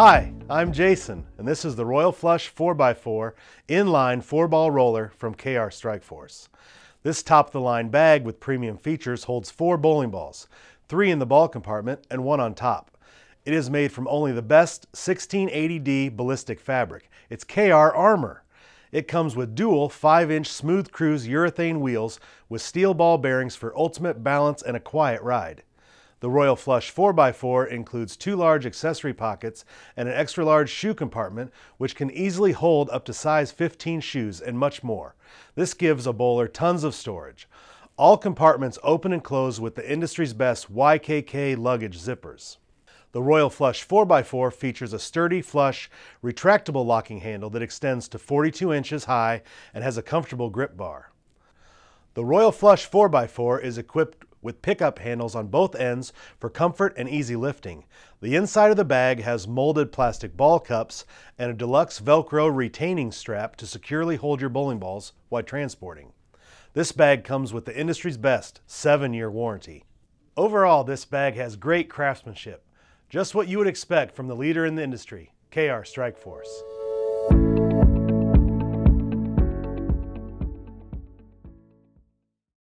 Hi, I'm Jason, and this is the Royal Flush 4x4 inline 4-ball roller from KR Strikeforce. This top-of-the-line bag with premium features holds four bowling balls, three in the ball compartment and one on top. It is made from only the best 1680D ballistic fabric. It's KR Armor. It comes with dual 5-inch Smooth Kruze urethane wheels with steel ball bearings for ultimate balance and a quiet ride. The Royal Flush 4x4 includes two large accessory pockets and an extra large shoe compartment which can easily hold up to size 15 shoes and much more. This gives a bowler tons of storage. All compartments open and close with the industry's best YKK luggage zippers. The Royal Flush 4x4 features a sturdy, flush, retractable locking handle that extends to 42 inches high and has a comfortable grip bar. The Royal Flush 4x4 is equipped with pickup handles on both ends for comfort and easy lifting. The inside of the bag has molded plastic ball cups and a deluxe Velcro retaining strap to securely hold your bowling balls while transporting. This bag comes with the industry's best 7-year warranty. Overall, this bag has great craftsmanship. Just what you would expect from the leader in the industry, KR Strikeforce.